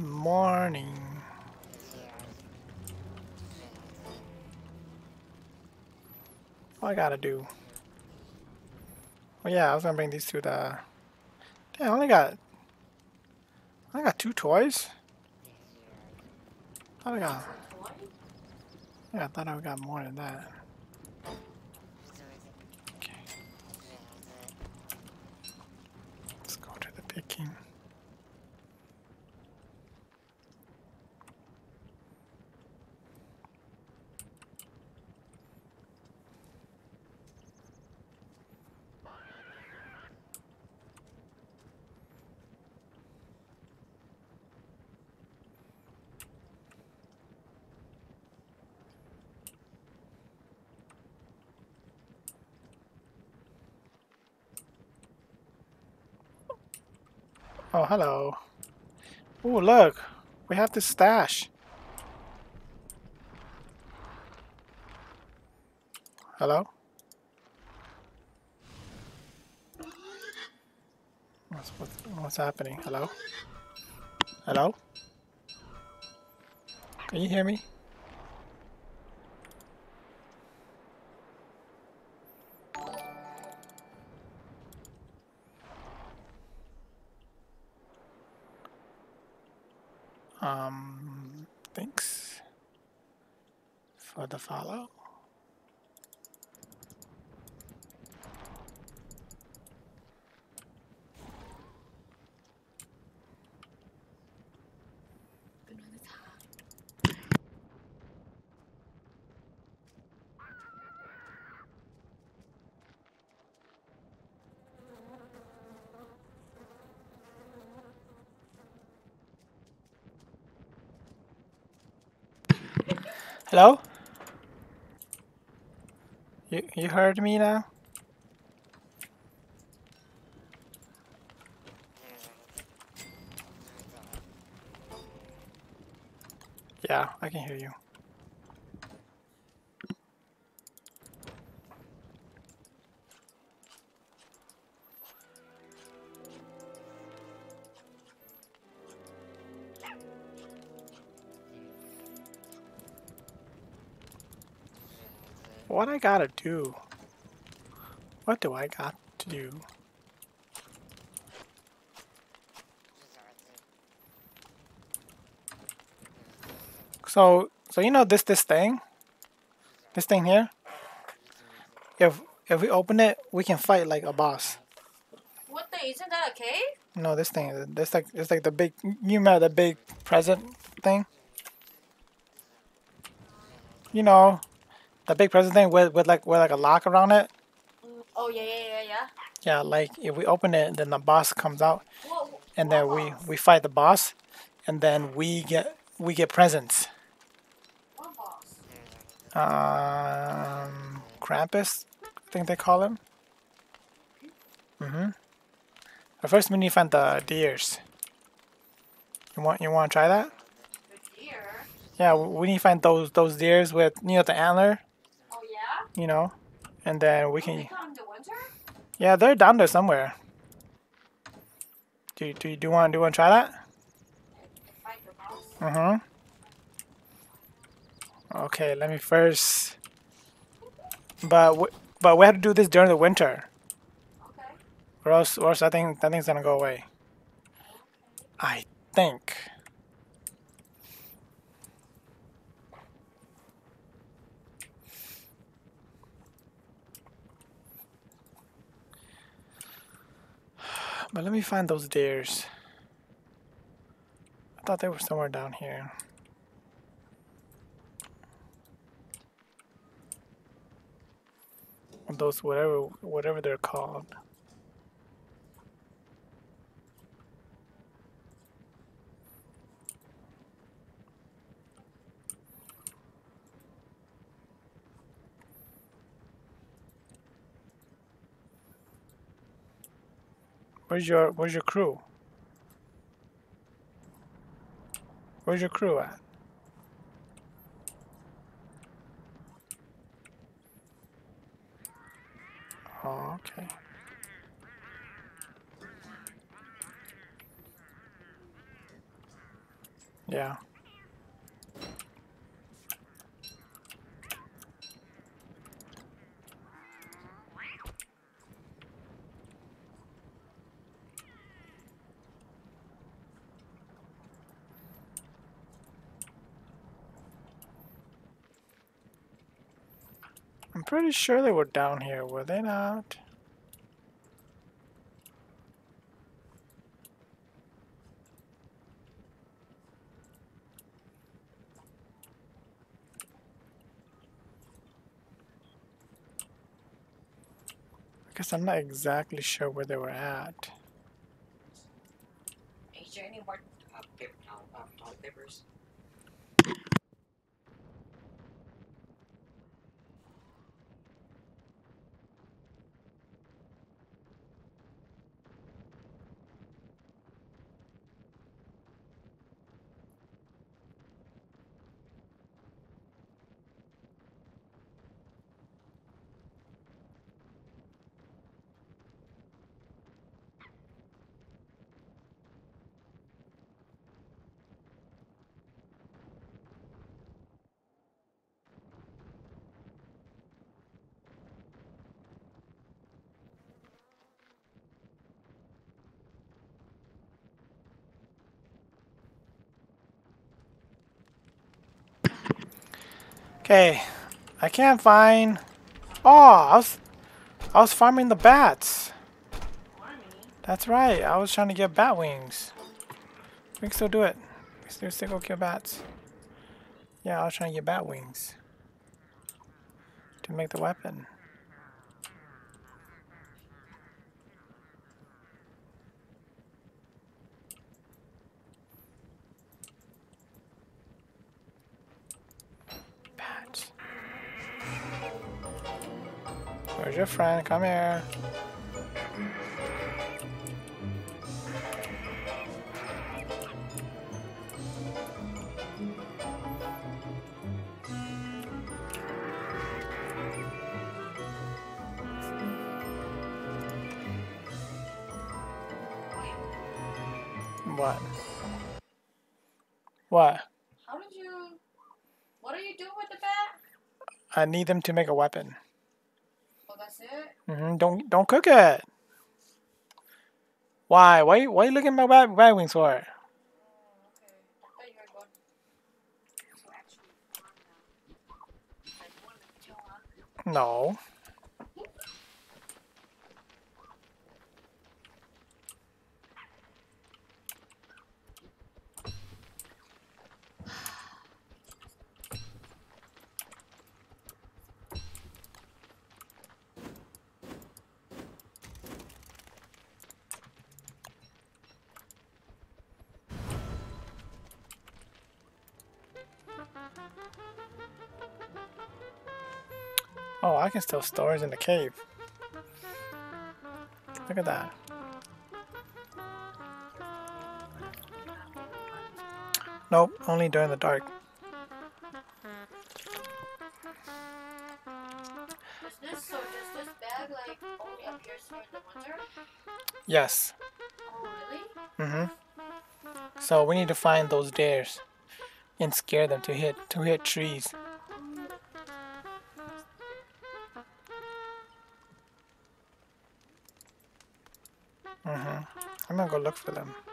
morning. What I gotta do? Oh yeah, I was gonna bring these to the. Damn, I only got. I got two toys. I got. Yeah, I thought I got more than that. Okay. Let's go to the picking. Oh, hello. Oh, look. We have the stash. Hello? What's, what's, what's happening? Hello? Hello? Can you hear me? Um, thanks for the follow. Hello? You you heard me now? Yeah, I can hear you. Gotta do? What do I got to do? So, so you know this this thing, this thing here. If if we open it, we can fight like a boss. What thing? Isn't that a cave? No, this thing, this like it's like the big. You remember the big present thing? You know, the big present thing with with like with like a lock around it. Oh yeah, yeah, yeah, yeah. Yeah, like if we open it, then the boss comes out, Whoa, and then we we fight the boss, and then we get we get presents. What boss? Um, Krampus, I think they call him. Mhm. But first, we need to find the deers. You want you want to try that? The deer. Yeah, we need to find those those deers with you know the antler. You know, and then we can. come in the winter. Yeah, they're down there somewhere. Do you, do you, do want do you want to try that? Boss. Mm-hmm. Okay, let me first. But w- but we have to do this during the winter, Okay. or else or else I think that thing's gonna go away. I think. But let me find those deers. I thought they were somewhere down here. Those whatever whatever they're called. Where's your Where's your crew? Where's your crew at? Oh, okay. Yeah. Pretty sure they were down here, were they not? I guess I'm not exactly sure where they were at. Is there any more uh, paper, uh, uh, toilet Okay, I can't find. Oh, I was, I was farming the bats. Farming? That's right. I was trying to get bat wings. We can still do it. We can still, go kill bats. Yeah, I was trying to get bat wings to make the weapon. Where's your friend? Come here. What? What? How did you? What are you doing with the bat? I need them to make a weapon. Oh, that's it. hmm Don't don't cook it. Why? Why? Why you looking at my bat wings for? It? Oh, Oh, I can still storage in the cave. Look at that. Nope, only during the dark. Is this so? Does this bag like only appears during the winter? Yes. Oh, really? Mm-hmm. So we need to find those dares and scare them to hit to hit trees. Look for them.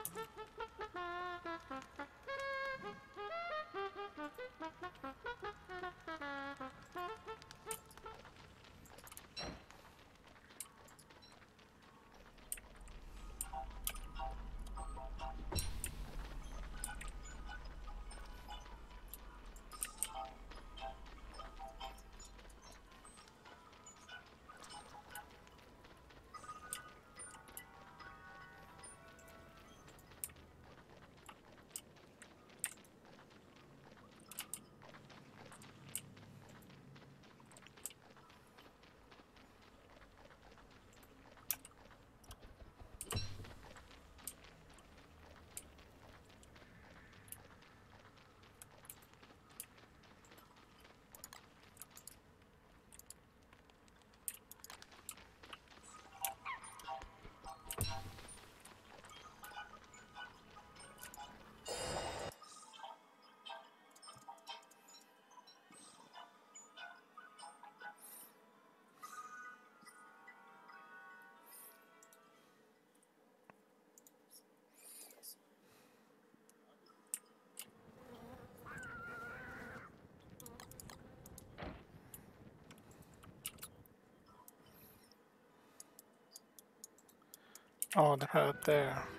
Oh, they're. There.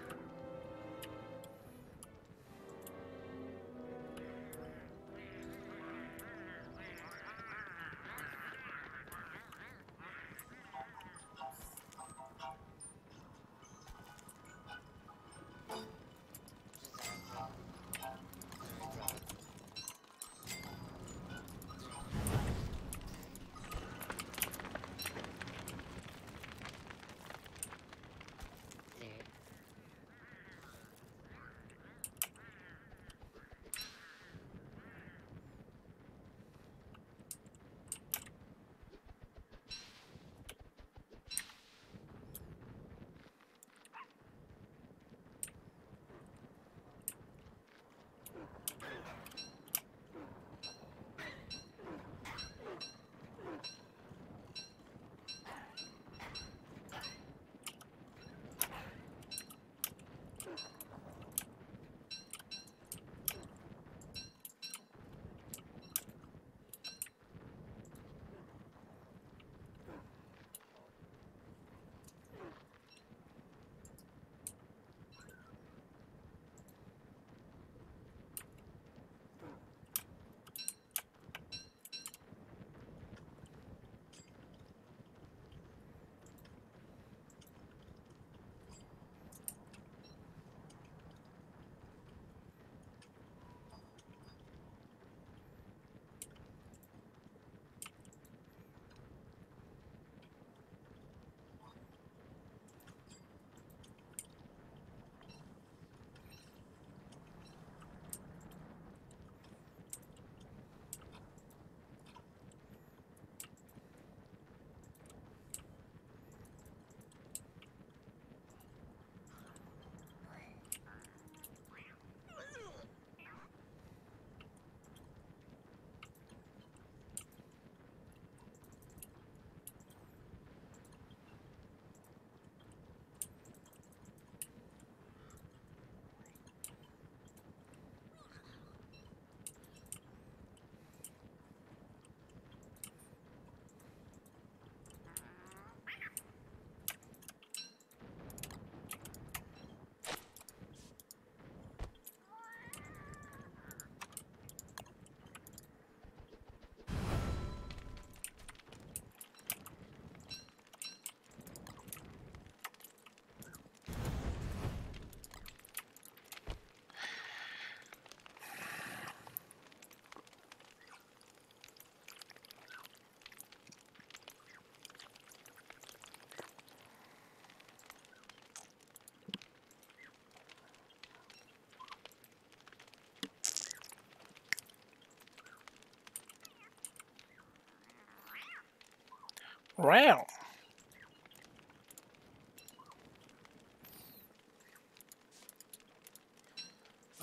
Wow.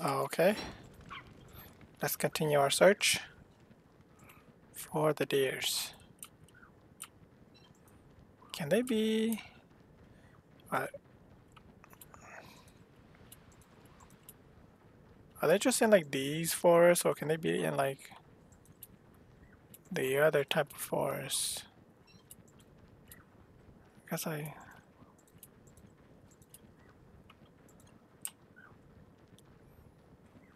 Okay. Let's continue our search for the deers. Can they be? Uh, are they just in like these forests, or can they be in like the other type of forest? Guess I.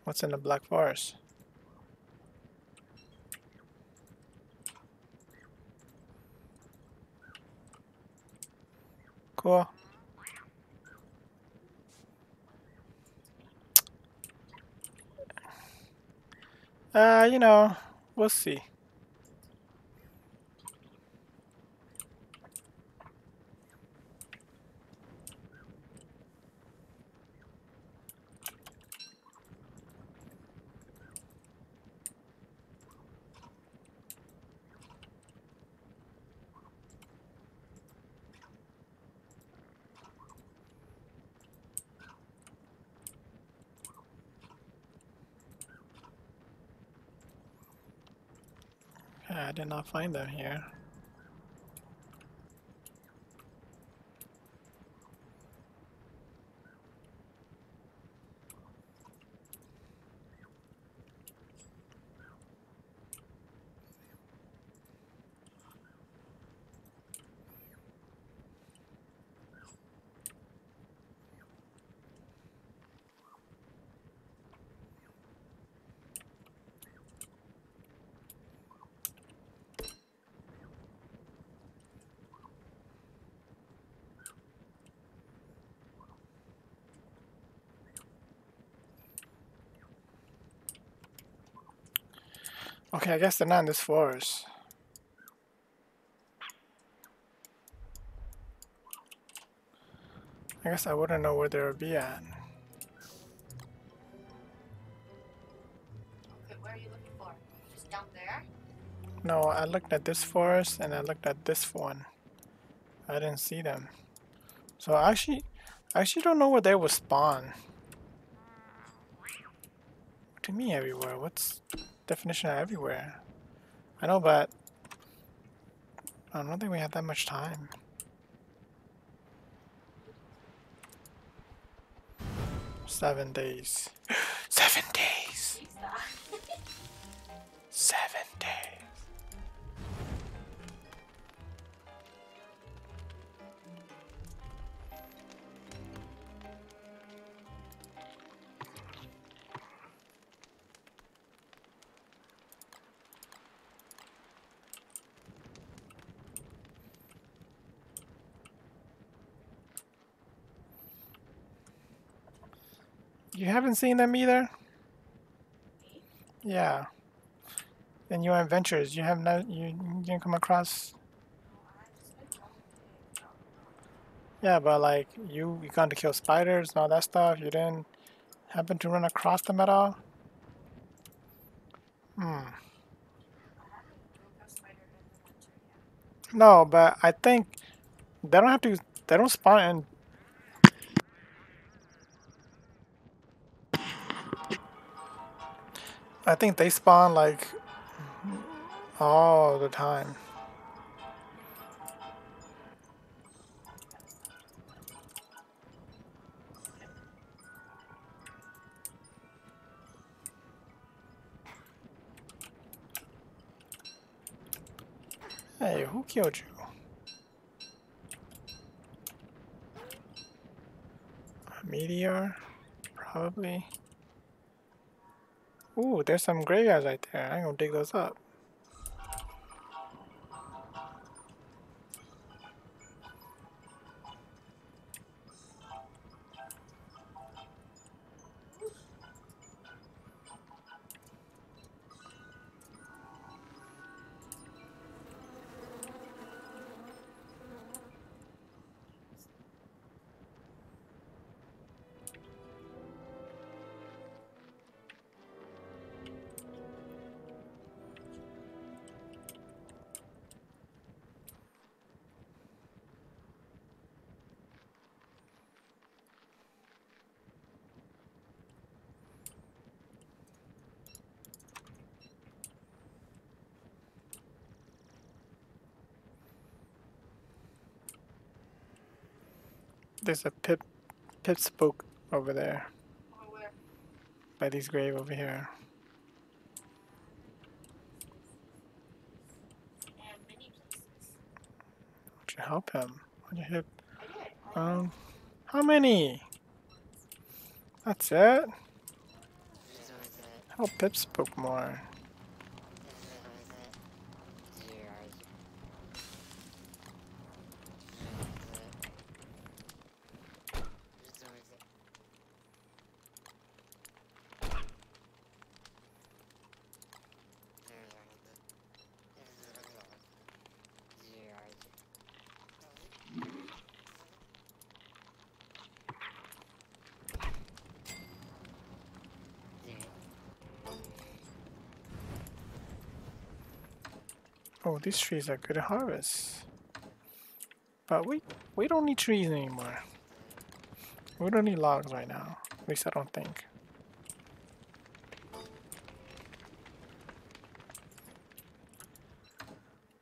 What's in the Black Forest? Cool. Uh, you know, we'll see. I did not find them here. Okay, I guess they're not in this forest. I guess I wouldn't know where they would be at. Okay, where are you looking for? Just down there? No, I looked at this forest and I looked at this one. I didn't see them. So I actually, I actually don't know where they would spawn. What do you mean everywhere? What's definition everywhere? I know, but I don't think we have that much time. Seven days. Seven days. Seven days. You haven't seen them either? Yeah. In your adventures, you have not you, didn't come across Yeah, but like you you got to kill spiders and all that stuff, you didn't happen to run across them at all? Hmm. No, but I think they don't have to they don't spawn in I think they spawn like all the time. Hey, who killed you? A meteor? Probably. Ooh, there's some graveyards right there. I'm gonna dig those up. There's a pip pip spook over there by these grave over here. Would you help him? Would you hit um how many? That's it? Help Pipspook more. Oh, these trees are good to harvest. But we we don't need trees anymore. We don't need logs right now. At least I don't think.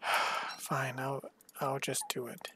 Fine, I'll I'll just do it.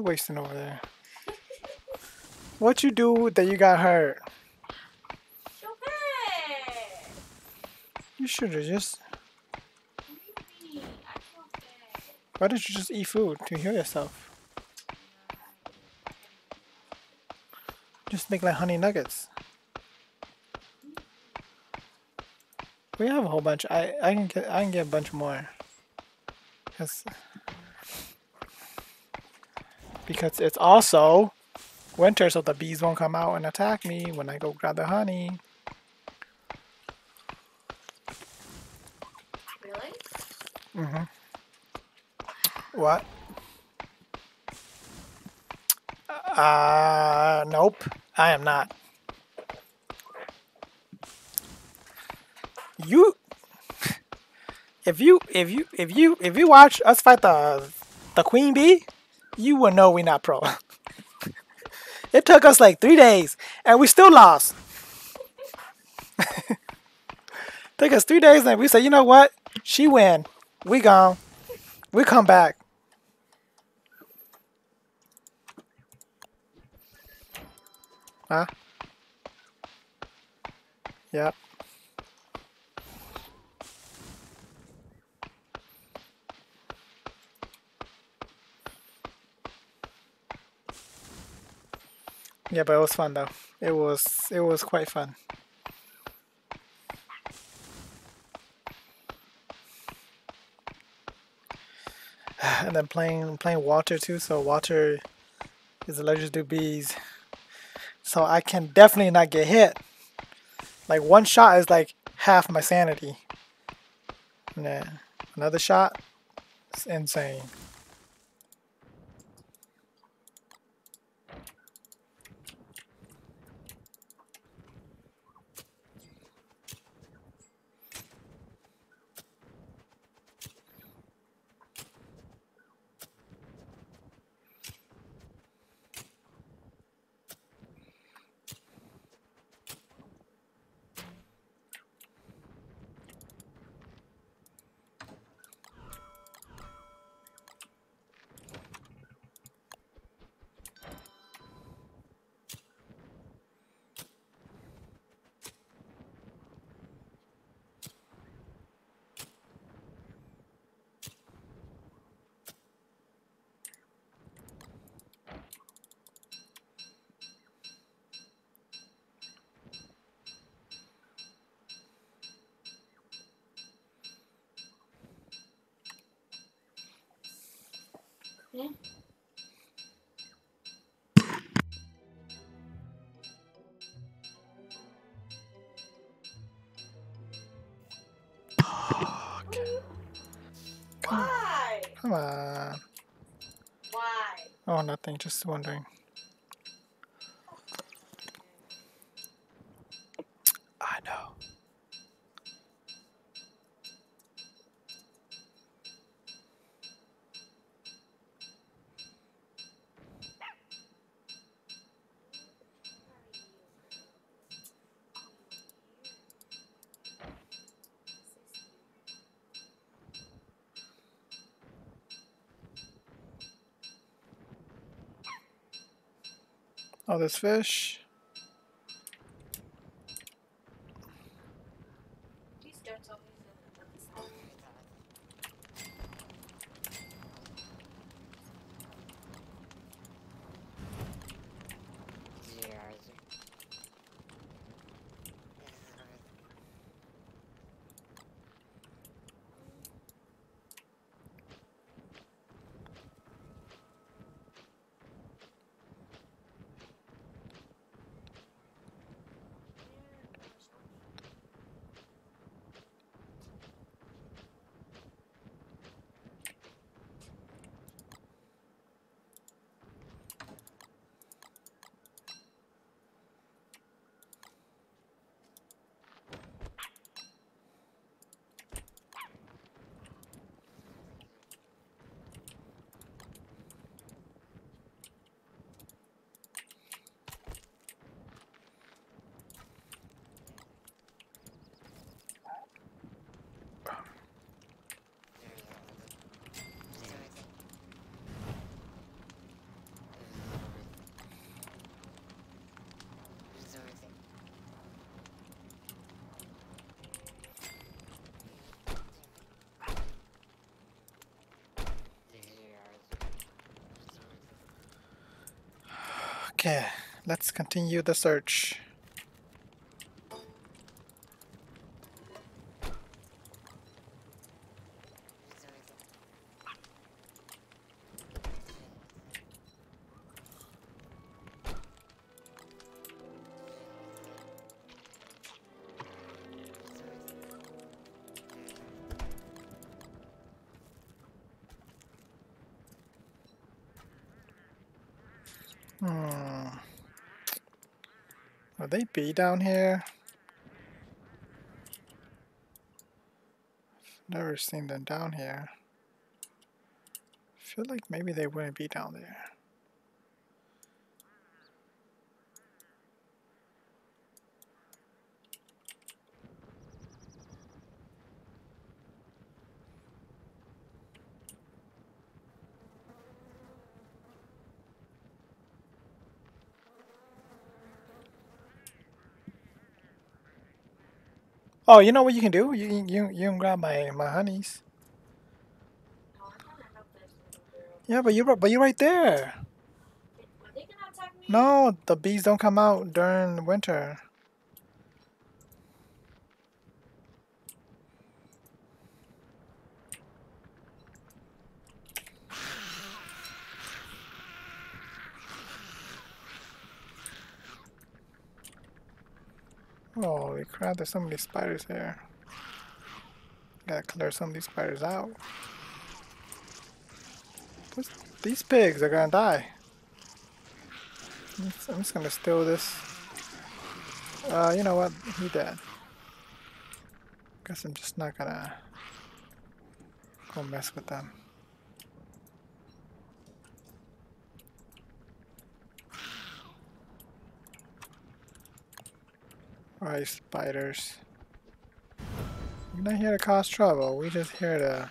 You wasting over there? What you do that you got hurt? You should have just. Why didn't you just eat food to heal yourself? Just make like honey nuggets. We have a whole bunch. I I can get I can get a bunch more. Cause because it's also winter, so the bees won't come out and attack me when I go grab the honey. Really? Mm-hmm. What? Uh, nope. I am not. You, if you, if you, if you, if you watch us fight the, the queen bee, you will know we're not pro. it took us like three days, and we still lost. took us three days, and we said, you know what? She win. We gone. We come back. Huh? Yep. Yeah, but it was fun though. It was it was quite fun. And then playing playing Walter too, so Walter is allergic to bees. So I can definitely not get hit. Like one shot is like half my sanity. Yeah. Another shot, it's insane. Yeah. Why? Come on. Why? Oh, nothing. Just wondering. This fish. Okay, let's continue the search. They be down here? Never seen them down here. Feel like maybe they wouldn't be down there. Oh, you know what you can do? You you you can grab my my honeys. Yeah, but you but you're right there. No, the bees don't come out during winter. Holy crap, there's so many spiders here. Gotta clear some of these spiders out. What's- these pigs are gonna die. I'm just- gonna steal this. Uh, you know what? He dead. Guess I'm just not gonna go mess with them. Alright, spiders. We're not here to cause trouble. We're just here to.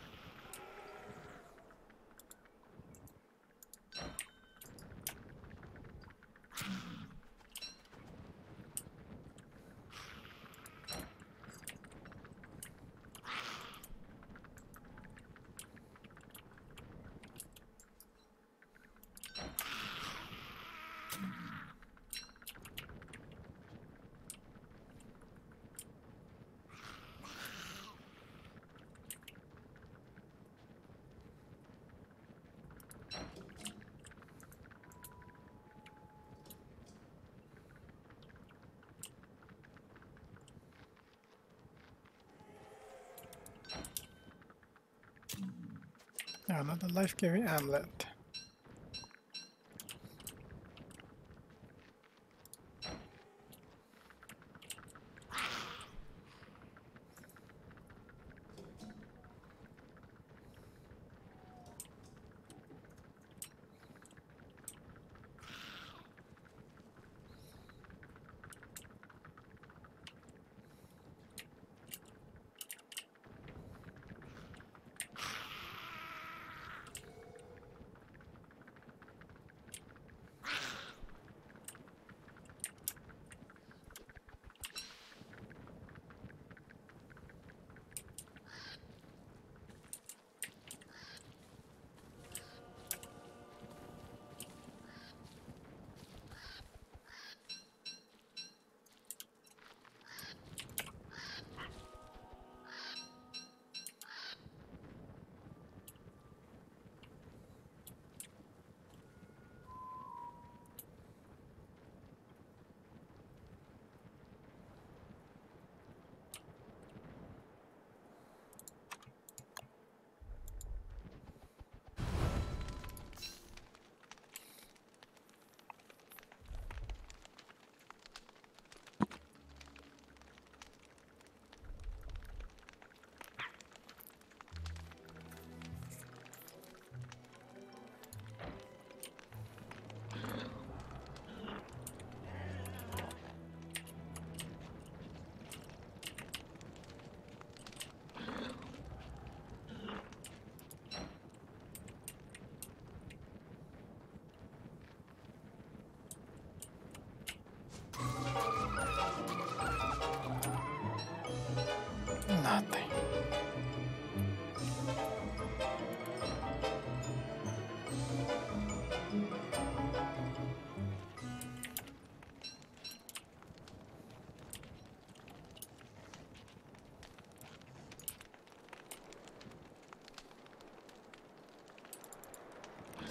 Ah, Another life giving amulet.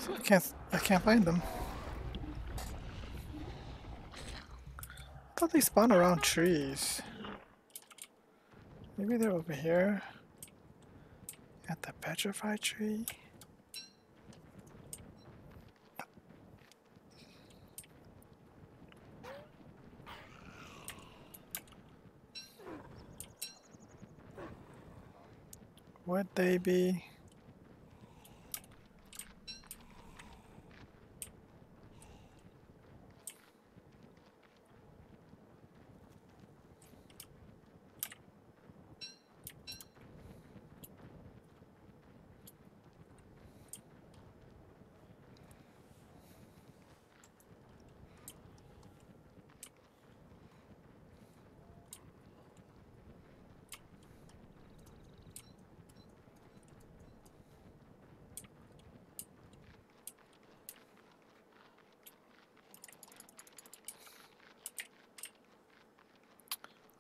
I can't I can't find them. I thought they spawn around trees. Maybe they're over here. At the petrified tree. Would they be?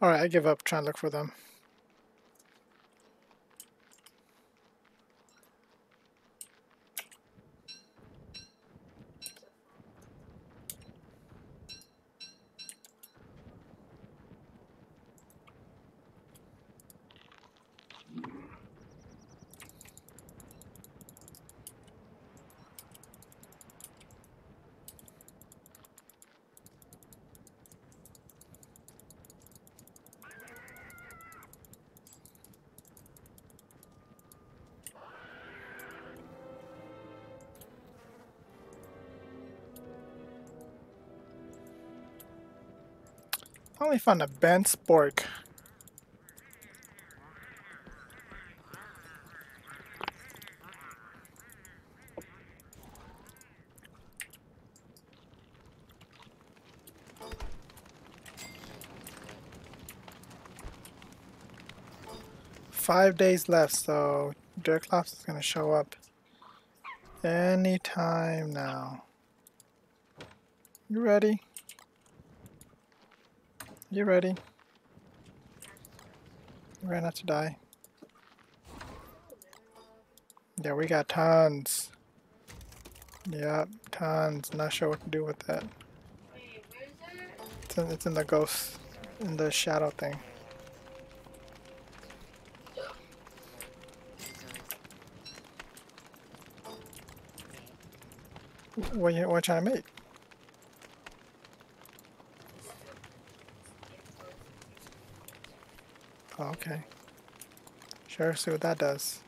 Alright, I give up trying to look for them. Only found a bent spork. Five days left, so Deerclops is gonna show up anytime now. You ready? You ready? Ready not to die? Yeah, we got tons. Yep, tons. Not sure what to do with that. It's in, it's in the ghost, in the shadow thing. What you what you trying to make? Okay. Sure, see what that does.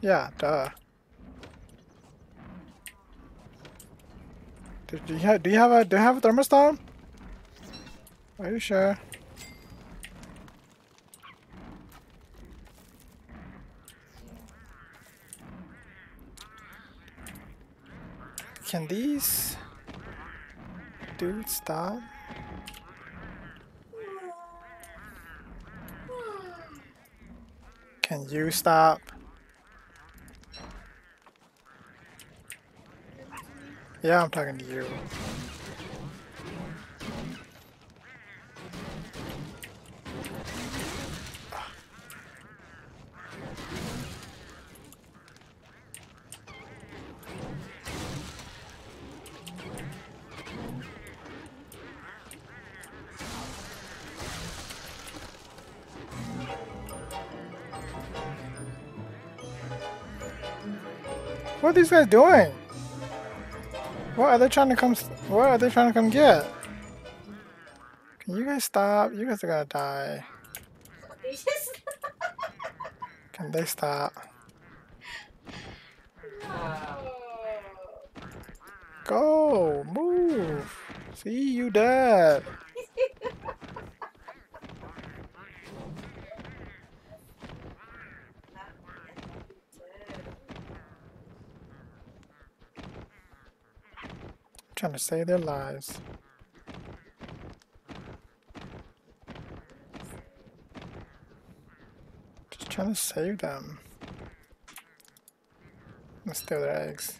Yeah, duh. Do, do you have do you have a do you have a thermostat? Are you sure? Can these dudes stop? Can you stop? Yeah, I'm talking to you. These guys doing? What are they trying to come? What are they trying to come get? Can you guys stop? You guys are gonna die. Can they stop? no. Go, move. See you dead. Trying to save their lives. Just trying to save them. And steal their eggs.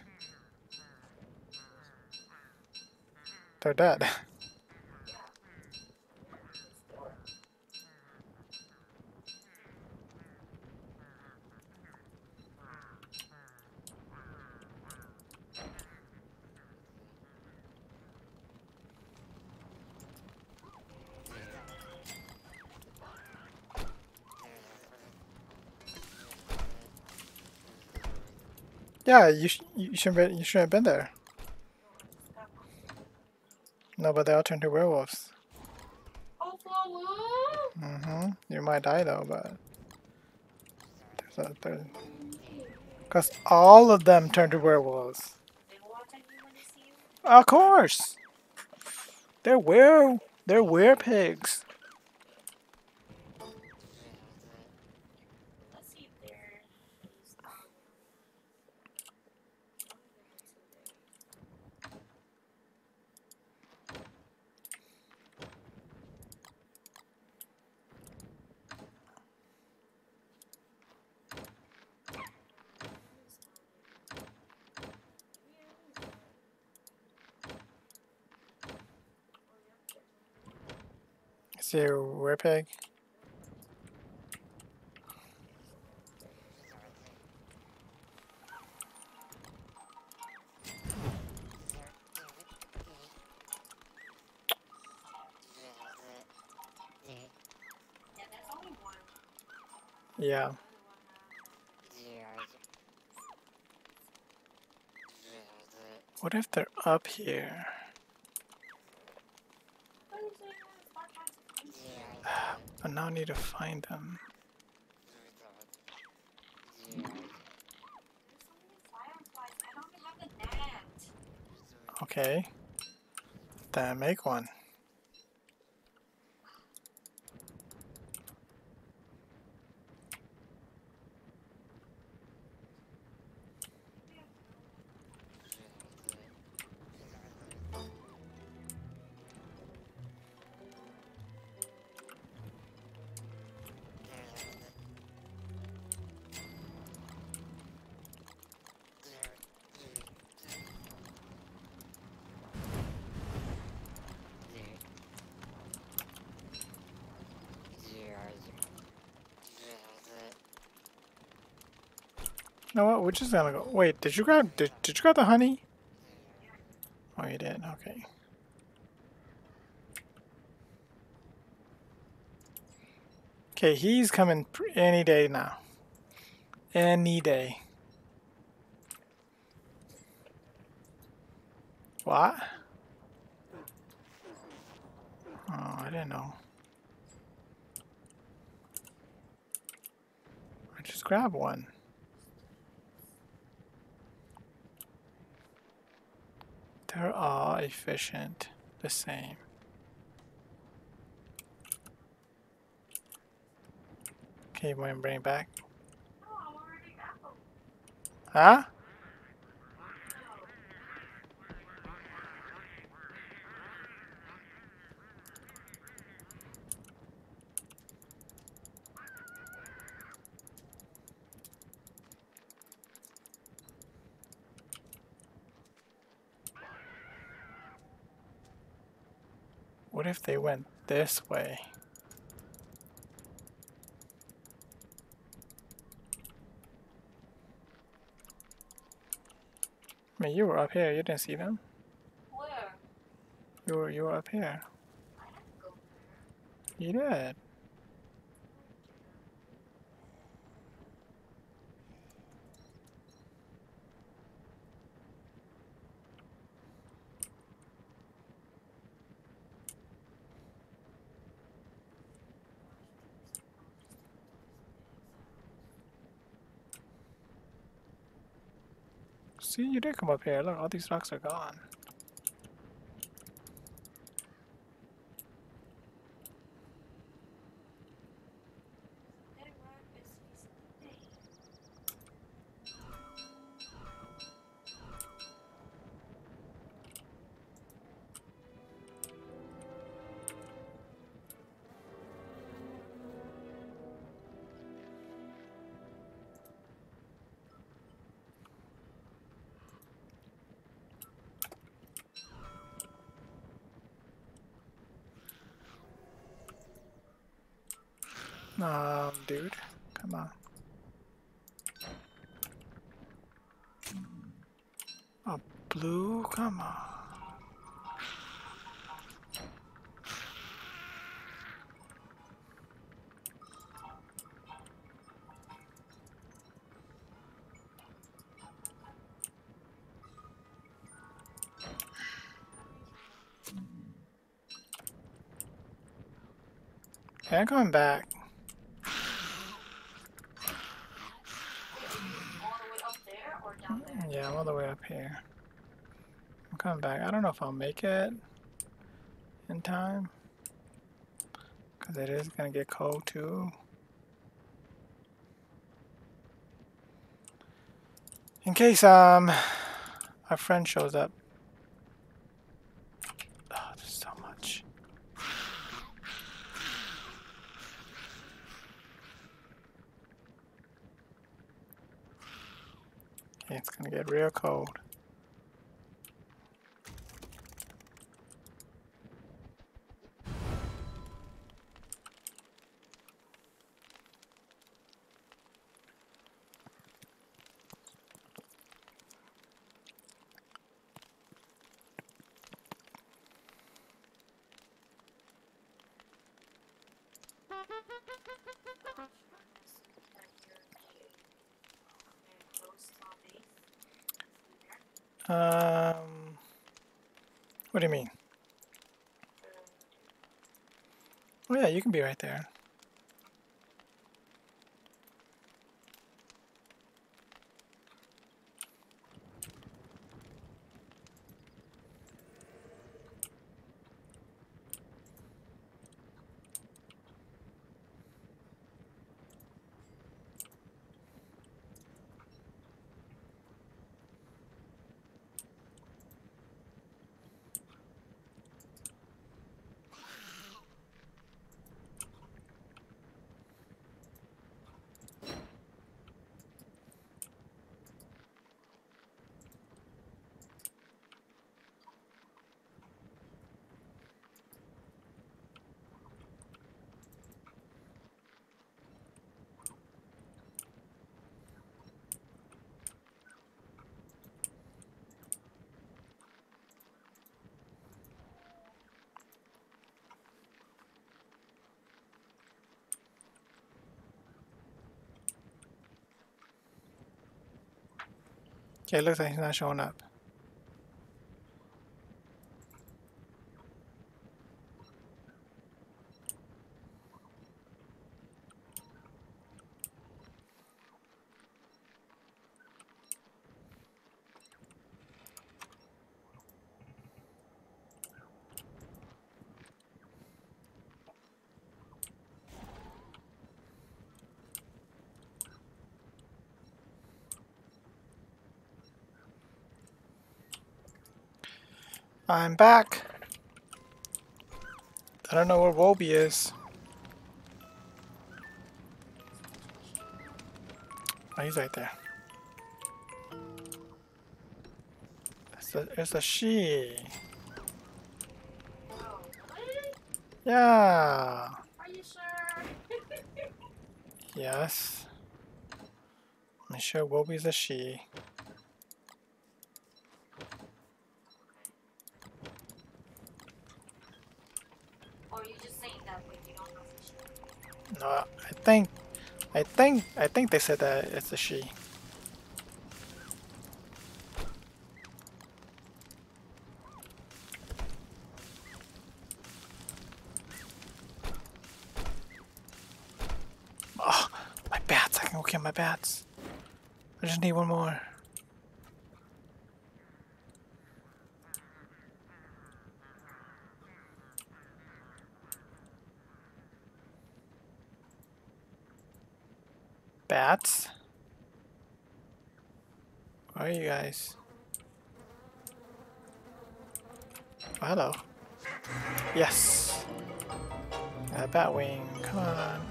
They're dead. Yeah, you sh you shouldn't you shouldn't have been there. No, but they all turned to werewolves. Mm-hmm. You might die though, but there's a. Cause all of them turned to werewolves. Of course. They're were they're were pigs. Let's see if there is. um, See one. Yeah. What if they're up here? What is it? Stop trying to find it. But now I need to find them. Okay. Then make one. We're just gonna go. Wait, did you grab? Did, did you grab the honey? Oh, you did. Okay. Okay, he's coming any day now. Any day. What? Oh, I didn't know. I just grab one. They're all efficient, the same. Okay, you want to bring it back? No, I already got. Huh? What if they went this way? I mean, you were up here. You didn't see them. Where? You were you were up here. I didn't go. You did. See, you did come up here. Look, all these rocks are gone. Okay, I'm coming back. Yeah, I'm all the way up here. I'm coming back. I don't know if I'll make it in time. Because it is going to get cold too. In case um our friend shows up. Oh, there's so much. Okay, it's get real cold. Right there. Okay, looks like he's not showing up. I'm back. I don't know where Woby is. Oh, he's right there. It's a, it's a she. Yeah. Are you sure? Yes. I'm sure Woby's a she. or you just saying that way, you don't know for sure. No, I think, I think, I think they said that it's a she. Oh, my bats! I can go get my bats. I just need one more. Bats? Where are you guys? Oh, hello. Yes! A bat wing. Come on.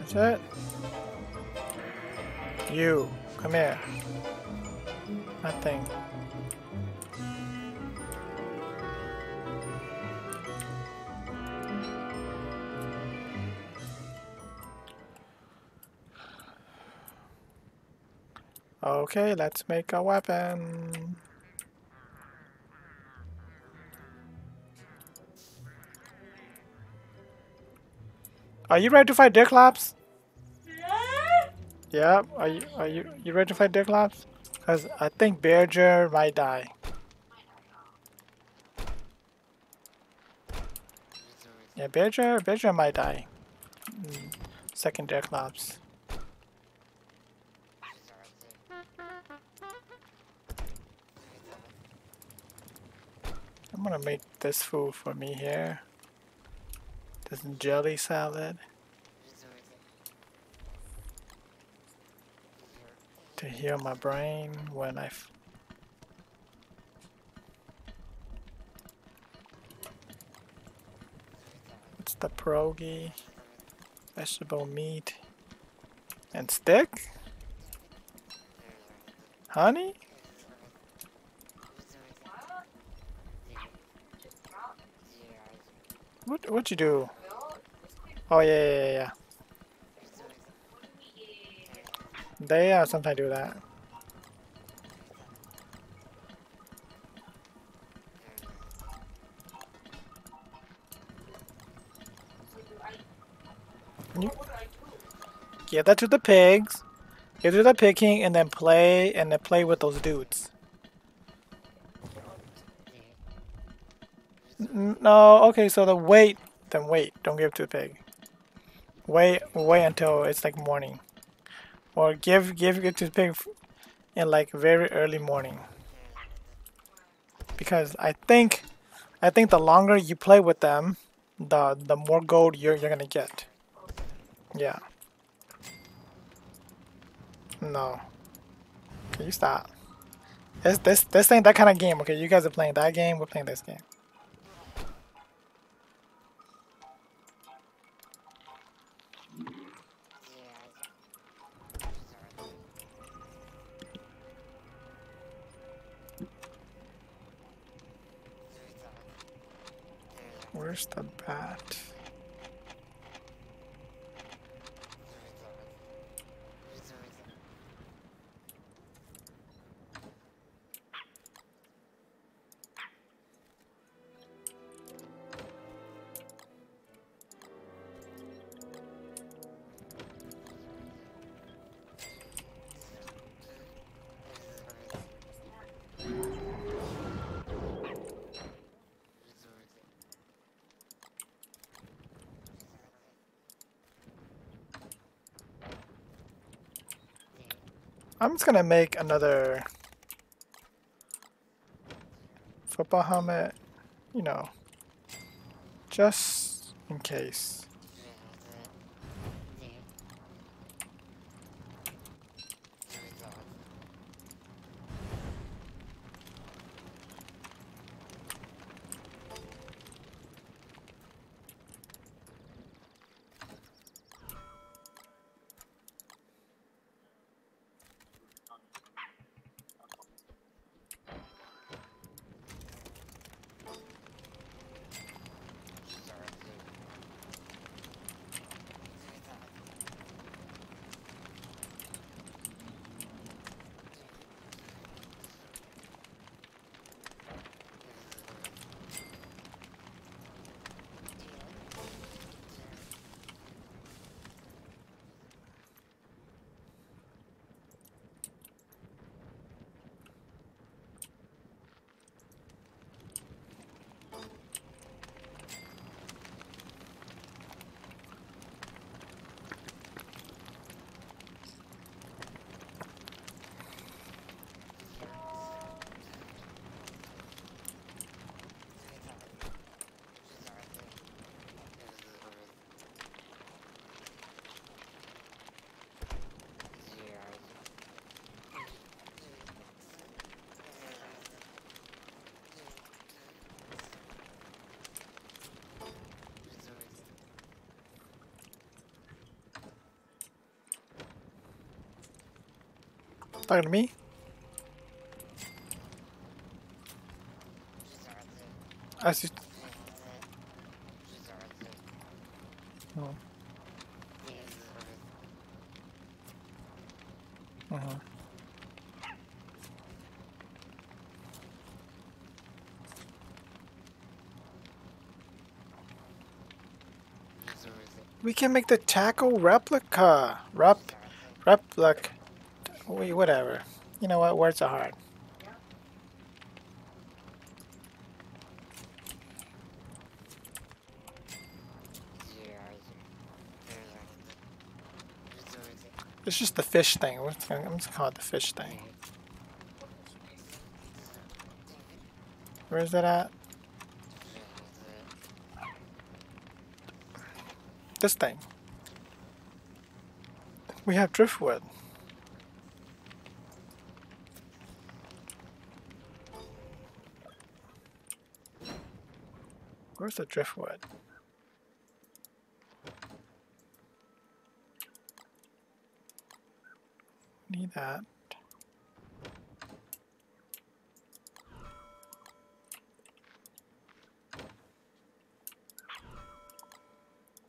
That's it. You, come here. Nothing. Okay, let's make a weapon. Are you ready to fight Deerclops? Yeah. Yeah. Are you are you you ready to fight Deerclops? Cause I think Bearger might die. Yeah, Beardra, Beardra might die. Mm, Second Deathlops. I'm gonna make this food for me here. This jelly salad to heal my brain when I. What's the pierogi? Vegetable meat and stick? Honey? What? Just drop What what you do? Oh yeah yeah yeah. They uh, sometimes do that. You-? Give that to the pigs. Give it to the pig king and then play and then play with those dudes. No, okay, so the wait, then wait. Don't give to the pig. Wait, wait until it's like morning, or give give it to the pig in like very early morning. Because I think, I think the longer you play with them, the the more gold you're you're gonna get. Yeah. No. Can you stop? This this this ain't that kind of game. Okay, you guys are playing that game. We're playing this game. Where's the bat? I'm just gonna make another football helmet, you know, just in case. Talking to me? I see. Oh. Uh-huh. We can make the tackle replica. Rep, replica we, whatever. You know what? Words are hard. It's just the fish thing. I'm just call it the fish thing. Where's that at? This thing. We have driftwood. Where's the driftwood? Need that.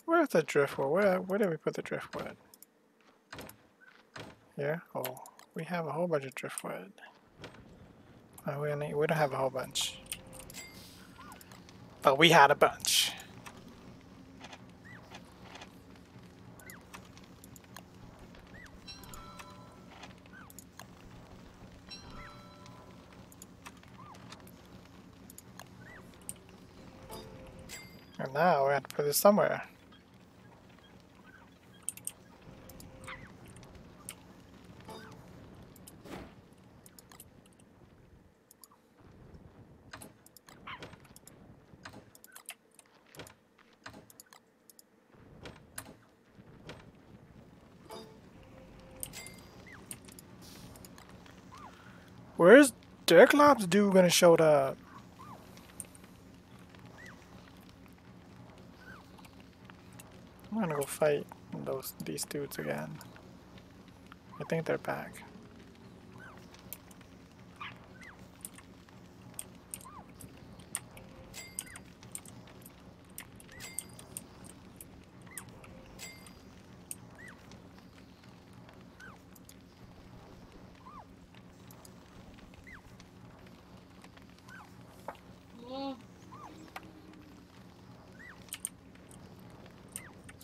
Where's the driftwood? Where where did we put the driftwood? Here? Oh, we have a whole bunch of driftwood. Oh, we we don't have a whole bunch. But we had a bunch. And now we have to put it somewhere. Where's Deerclops dude gonna show up? I'm gonna go fight those these dudes again. I think they're back. Mm.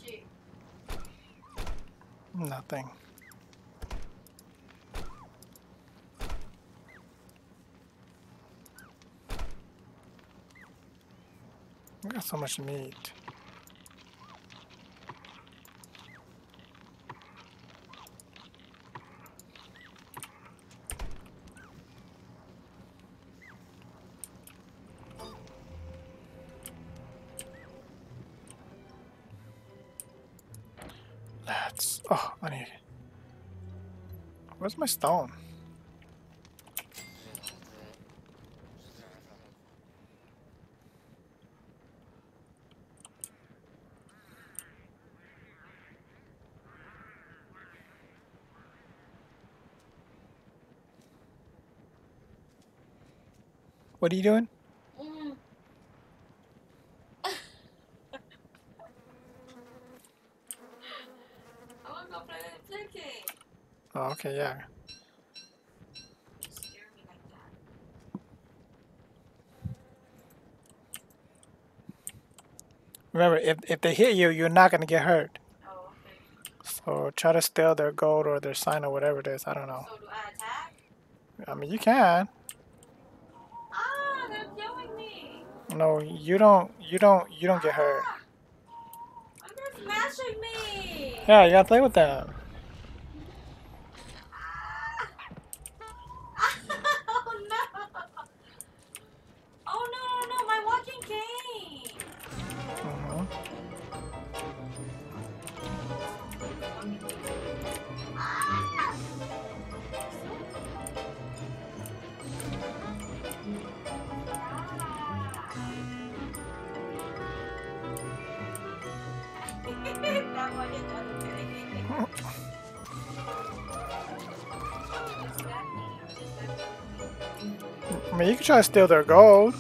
Gee, Nothing. We got so much meat. Where's my stone? What are you doing? Mm. I wanna go play the play game. Oh, okay, yeah. You scare me like that. Remember, if, if they hit you, you're not gonna get hurt. Oh, okay. So try to steal their gold or their sign or whatever it is. I don't know. So do I attack? I mean, you can. Ah, they're killing me. No, you don't. You don't. You don't get hurt. Ah! Oh, they're smashing me. Yeah, you gotta play with them. I mean, you can try to steal their gold.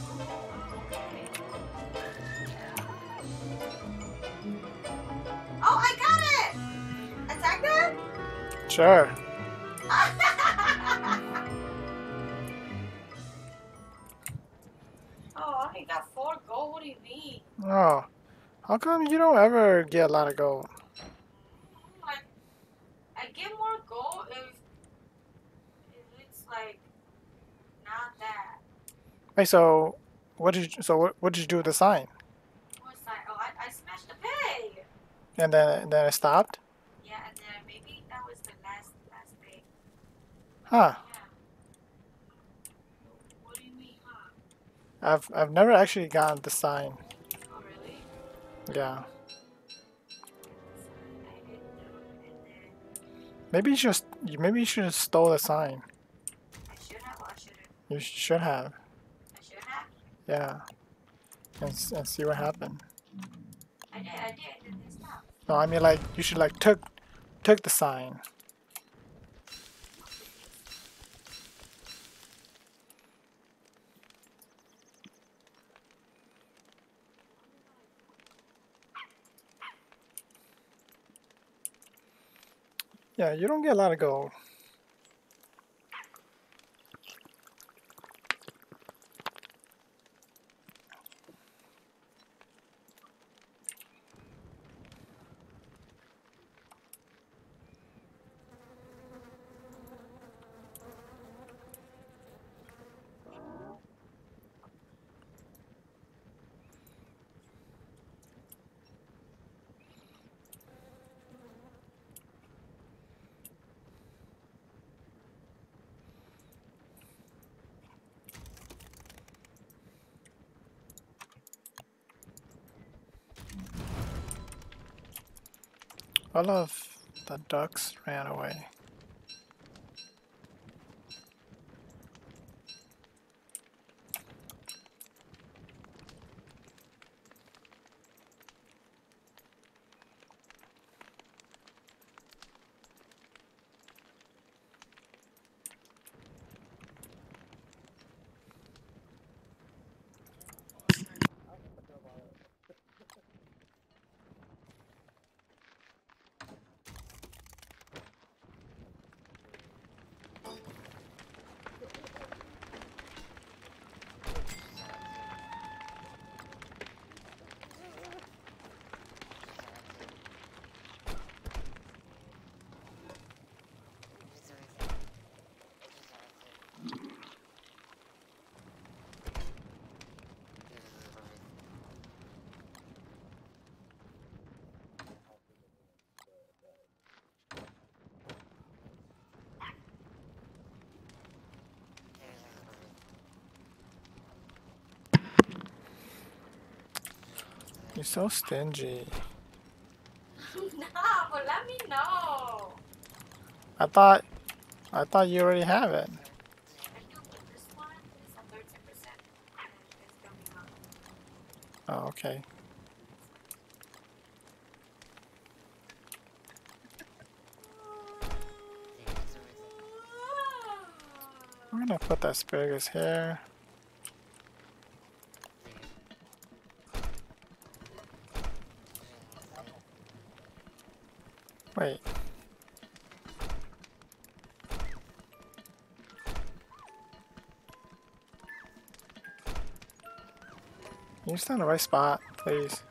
Oh, I got it! Attack them? Sure. oh, I got four gold. What do you mean? Oh, how come you don't ever get a lot of gold? Like, I get more gold if, if it's like not that. Hey, so what did you? So what, what did you do with the sign? What's that? Oh, I, I smashed the pig. And then then it stopped. Yeah, and then maybe that was the last last pay. Huh. Yeah. What do you mean, huh? I've I've never actually gotten the sign. Oh, really? Yeah. I didn't know. And then Maybe you just maybe you should have stole the sign. I should have I shouldn't. You should have. I should have. Yeah. And, and see what happened. I did. I did. And then stop. No, I mean like you should like took took the sign. Yeah, you don't get a lot of gold. All of the ducks ran away. So stingy. nah, but let me know. I thought I thought you already have it. I do, but this one is a 13% and it's coming up. Oh, okay. I'm gonna put the asparagus here. Wait. Can you stand in the right spot, please?